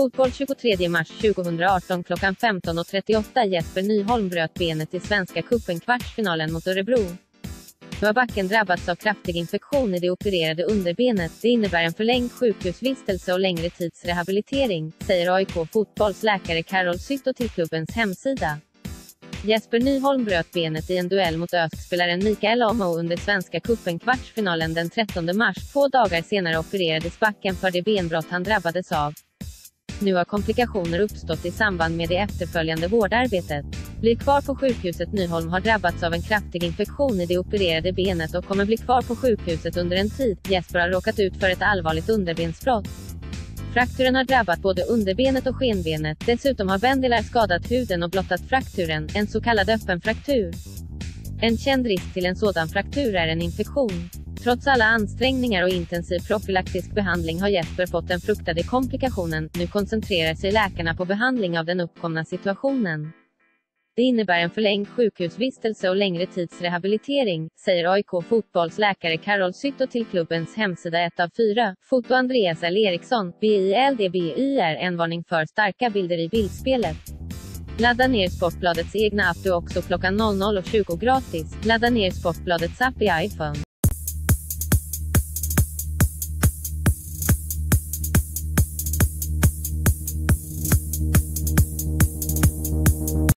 Fotboll 23 mars 2018 klockan 15.38 Jesper Nyholm bröt benet i Svenska cupen kvartsfinalen mot Örebro. Nu har backen drabbats av kraftig infektion i det opererade underbenet. Det innebär en förlängd sjukhusvistelse och längre tids rehabilitering, säger AIK Fotbolls läkare Carol Sytto till klubbens hemsida. Jesper Nyholm bröt benet i en duell mot ÖSK-spelaren Mikael Amo under Svenska cupen kvartsfinalen den 13 mars. Två dagar senare opererades backen för det benbrott han drabbades av. Nu har komplikationer uppstått i samband med det efterföljande vårdarbetet. Blir kvar på sjukhuset Nyholm har drabbats av en kraftig infektion i det opererade benet och kommer bli kvar på sjukhuset under en tid. Jesper har råkat ut för ett allvarligt underbensbrott. Frakturen har drabbat både underbenet och skenbenet. Dessutom har Bendelar skadat huden och blottat frakturen, en så kallad öppen fraktur. En känd risk till en sådan fraktur är en infektion. Trots alla ansträngningar och intensiv profylaktisk behandling har Jesper fått den fruktade komplikationen. Nu koncentrerar sig läkarna på behandling av den uppkomna situationen. Det innebär en förlängd sjukhusvistelse och längre tids rehabilitering, säger AIK Fotbolls läkare Carol Sytto till klubbens hemsida 1 av 4. Foto Andreas L. Eriksson, BILDBYR en varning för starka bilder i bildspelet. Ladda ner Sportbladets egna app du också klockan 00.20 gratis. Ladda ner Sportbladets app i iPhone.